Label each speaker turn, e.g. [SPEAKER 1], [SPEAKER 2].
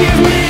[SPEAKER 1] give me